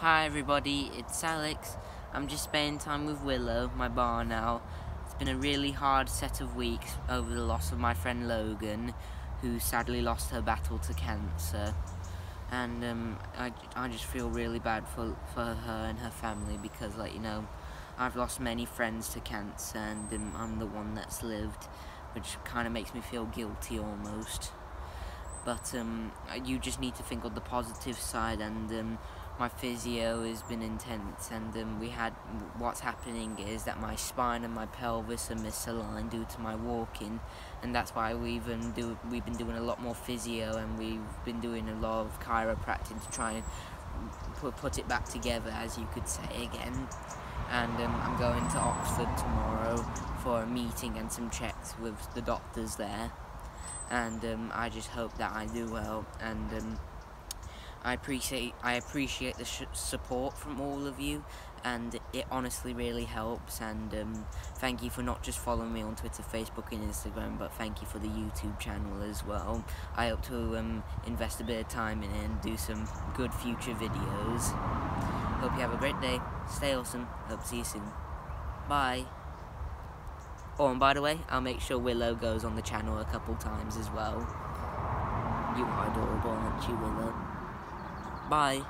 Hi everybody, it's Alex. I'm just spending time with Willow, my bar now. It's been a really hard set of weeks over the loss of my friend Logan, who sadly lost her battle to cancer. And um, I, I just feel really bad for, for her and her family because, like, you know, I've lost many friends to cancer and um, I'm the one that's lived, which kind of makes me feel guilty almost. But um, you just need to think of the positive side and um, my physio has been intense and um, we had what's happening is that my spine and my pelvis are misaligned due to my walking and that's why we've um, do we've been doing a lot more physio and we've been doing a lot of chiropractic to try and put, put it back together as you could say again. And um, I'm going to Oxford tomorrow for a meeting and some checks with the doctors there. And um, I just hope that I do well and um, I appreciate I appreciate the support from all of you, and it honestly really helps. And um, thank you for not just following me on Twitter, Facebook, and Instagram, but thank you for the YouTube channel as well. I hope to um, invest a bit of time in it and do some good future videos. Hope you have a great day. Stay awesome. Hope to see you soon. Bye. Oh, and by the way, I'll make sure Willow goes on the channel a couple times as well. You are adorable, aren't you, Willow? Bye.